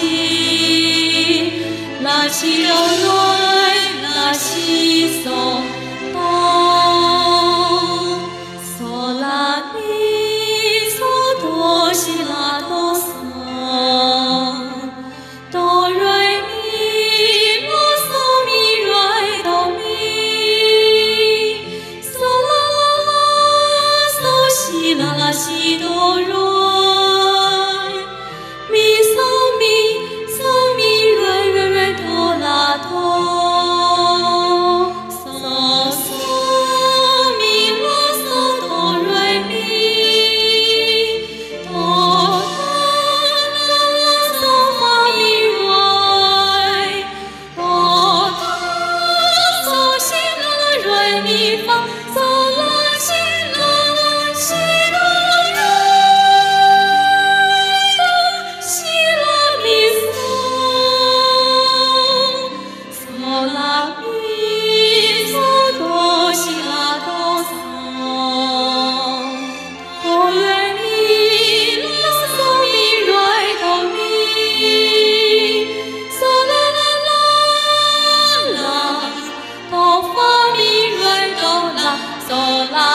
nací, nació sola